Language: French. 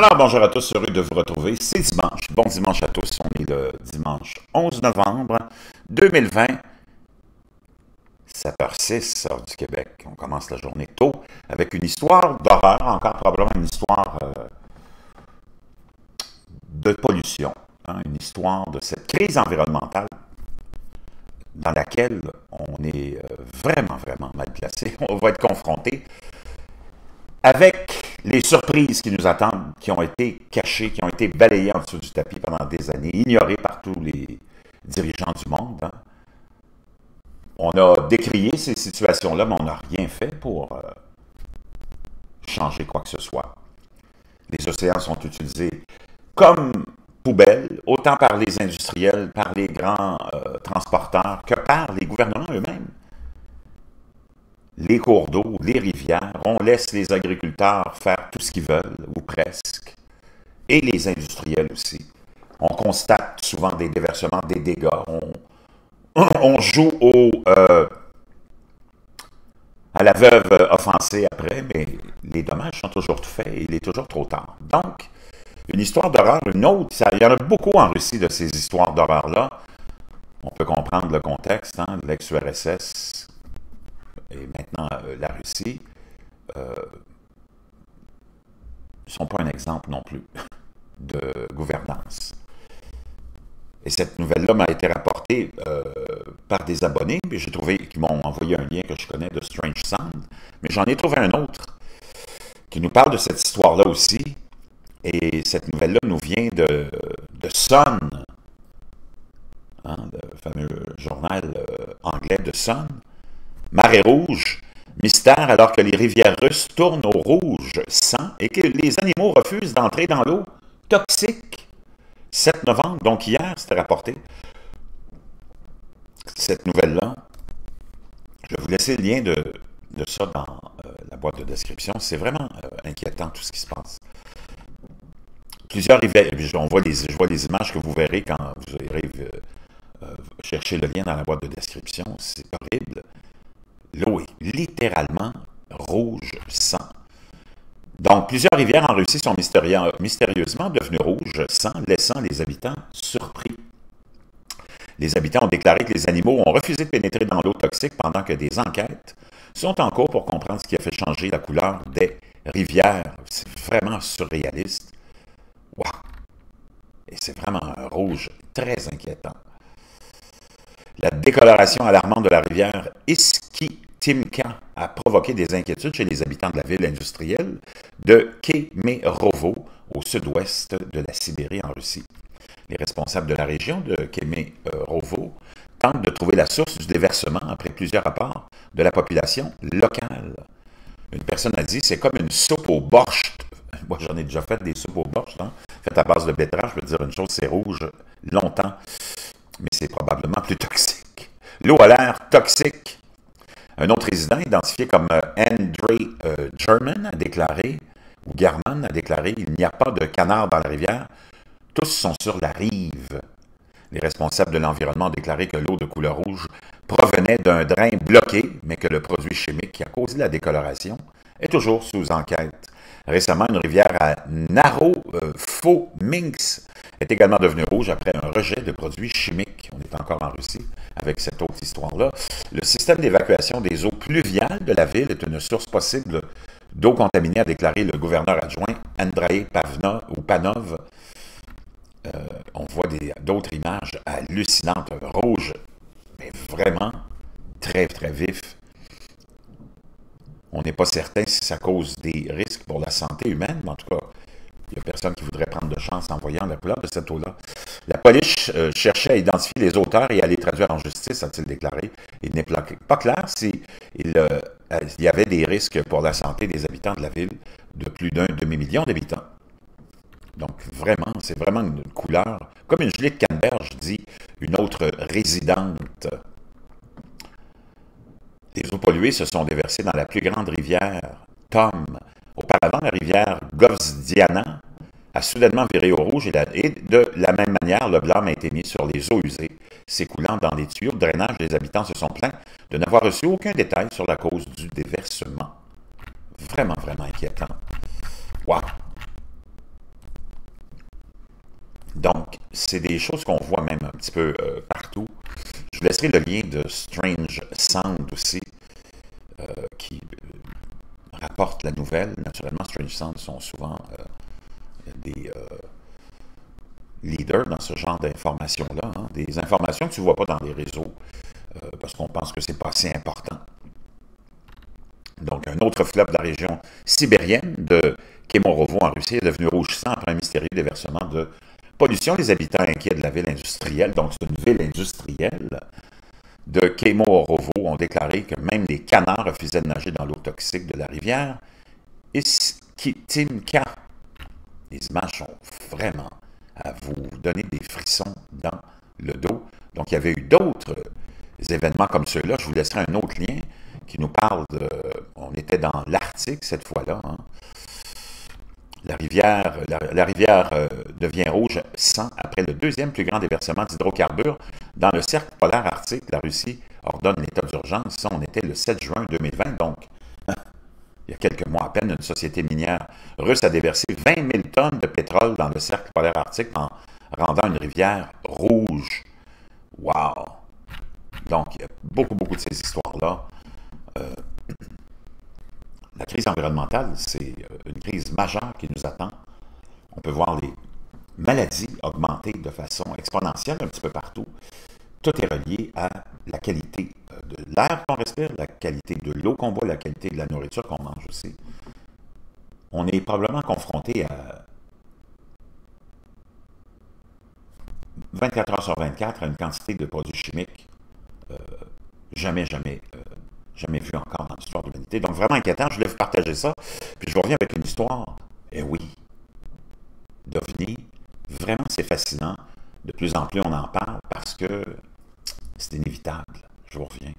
Alors, bonjour à tous, heureux de vous retrouver. C'est dimanche. Bon dimanche à tous. On est le dimanche 11 novembre 2020. 7h06, heure du Québec. On commence la journée tôt avec une histoire d'horreur, encore probablement une histoire euh, de pollution. Hein, une histoire de cette crise environnementale dans laquelle on est euh, vraiment, vraiment mal placé. On va être confronté avec les surprises qui nous attendent, qui ont été cachées, qui ont été balayées en dessous du tapis pendant des années, ignorées par tous les dirigeants du monde. Hein. On a décrié ces situations-là, mais on n'a rien fait pour euh, changer quoi que ce soit. Les océans sont utilisés comme poubelles, autant par les industriels, par les grands euh, transporteurs, que par les gouvernements eux-mêmes les cours d'eau, les rivières, on laisse les agriculteurs faire qu'ils veulent, ou presque, et les industriels aussi. On constate souvent des déversements, des dégâts, on, joue au, euh, à la veuve offensée après, mais les dommages sont toujours faits et il est toujours trop tard. Donc, une histoire d'horreur, une autre, il y en a beaucoup en Russie de ces histoires d'horreur-là. On peut comprendre le contexte, hein, l'ex-URSS, et maintenant euh, la Russie, ne euh, sont pas un exemple non plus de gouvernance. Et cette nouvelle-là m'a été rapportée euh, par des abonnés, mais j'ai trouvé qu'ils m'ont envoyé un lien que je connais de Strange Sound, mais j'en ai trouvé un autre qui nous parle de cette histoire-là aussi. Et cette nouvelle-là nous vient de, de Sun, hein, le fameux journal anglais de Sun, Marée rouge, mystère alors que les rivières russes tournent au rouge sang et que les animaux refusent d'entrer dans l'eau toxique. 7 novembre, donc hier, c'était rapporté. Cette nouvelle-là, je vais vous laisser le lien de, ça dans euh, la boîte de description. C'est vraiment euh, inquiétant tout ce qui se passe. Plusieurs rivières, je vois les images que vous verrez quand vous irez euh, chercher le lien dans la boîte de description. C'est horrible l'eau est littéralement rouge sang. Donc, plusieurs rivières en Russie sont mystérieusement devenues rouges sang, laissant les habitants surpris. Les habitants ont déclaré que les animaux ont refusé de pénétrer dans l'eau toxique pendant que des enquêtes sont en cours pour comprendre ce qui a fait changer la couleur des rivières. C'est vraiment surréaliste. Wow! Et c'est vraiment un rouge très inquiétant. La décoloration alarmante de la rivière Iskitimka a provoqué des inquiétudes chez les habitants de la ville industrielle de Kemerovo, au sud-ouest de la Sibérie en Russie. Les responsables de la région de Kemerovo tentent de trouver la source du déversement après plusieurs rapports de la population locale. Une personne a dit c'est comme une soupe au borscht. Moi, j'en ai déjà fait des soupes au borscht, hein? faites à base de betterave. Je veux dire une chose, c'est rouge longtemps mais c'est probablement plus toxique. L'eau a l'air toxique. Un autre résident, identifié comme euh, Andre euh, German, a déclaré, ou German a déclaré, il n'y a pas de canards dans la rivière, tous sont sur la rive. Les responsables de l'environnement ont déclaré que l'eau de couleur rouge provenait d'un drain bloqué, mais que le produit chimique qui a causé la décoloration est toujours sous enquête. Récemment, une rivière à Naro euh, Faux Minx est également devenue rouge après un rejet de produits chimiques. On est encore en Russie avec cette autre histoire-là. Le système d'évacuation des eaux pluviales de la ville est une source possible d'eau contaminée, a déclaré le gouverneur adjoint Andrei Pavna ou Panov. Euh, on voit d'autres images hallucinantes, rouges, mais vraiment très, très vifs. On n'est pas certain si ça cause des risques pour la santé humaine, mais en tout cas, il n'y a personne qui voudrait prendre de chance en voyant la couleur de cette eau-là. La police euh, cherchait à identifier les auteurs et à les traduire en justice, a-t-il déclaré. Il n'est pas clair s'il euh, y avait des risques pour la santé des habitants de la ville de plus d'un demi-million d'habitants. Donc, vraiment, c'est vraiment une couleur, comme une gelée de dit une autre résidente. Les eaux polluées se sont déversées dans la plus grande rivière, Tom, Auparavant, la rivière Govzdiana a soudainement viré au rouge et, de la même manière, le blâme a été mis sur les eaux usées s'écoulant dans les tuyaux de drainage. Les habitants se sont plaints de n'avoir reçu aucun détail sur la cause du déversement. Vraiment, vraiment inquiétant. Wow! c'est des choses qu'on voit même un petit peu euh, partout. Je vous laisserai le lien de Strange Sound aussi, euh, qui rapporte la nouvelle. Naturellement, Strange Sound sont souvent des dans ce genre d'informations-là, hein. des informations que tu ne vois pas dans les réseaux, parce qu'on pense que c'est pas assez important. Donc, un autre flop de la région sibérienne de Kemorovo en Russie est devenu rouge sang après un mystérieux déversement de pollution. Les habitants inquiets de la ville industrielle, donc c'est une ville industrielle, de Kemorovo ont déclaré que même les canards refusaient de nager dans l'eau toxique de la rivière Iskitimka. Les images sont vraiment à vous donner des frissons dans le dos. Donc, il y avait eu d'autres événements comme ceux-là. Je vous laisserai un autre lien qui nous parle de... On était dans l'Arctique cette fois-là. Hein. La rivière, la, rivière euh, devient rouge sans après le deuxième plus grand déversement d'hydrocarbures dans le cercle polaire arctique. La Russie ordonne l'état d'urgence. Ça, on était le 7 juin 2020, donc il y a quelques mois à peine, une société minière russe a déversé 20 000 tonnes de pétrole dans le cercle polaire arctique en rendant une rivière rouge. Wow! Donc, il y a beaucoup, beaucoup de ces histoires-là. Euh, la crise environnementale, c'est euh, une crise majeure qui nous attend. On peut voir les maladies augmenter de façon exponentielle un petit peu partout. Tout est relié à la qualité de l'air qu'on respire, la qualité de l'eau qu'on boit, la qualité de la nourriture qu'on mange aussi. On est probablement confronté à 24 heures sur 24 à une quantité de produits chimiques jamais, jamais jamais vu encore dans l'histoire de l'humanité. Donc, vraiment inquiétant. Je voulais vous partager ça. Puis, je vous reviens avec une histoire. Eh oui, d'OVNI, vraiment, c'est fascinant. De plus en plus, on en parle parce que c'est inévitable. Je vous reviens.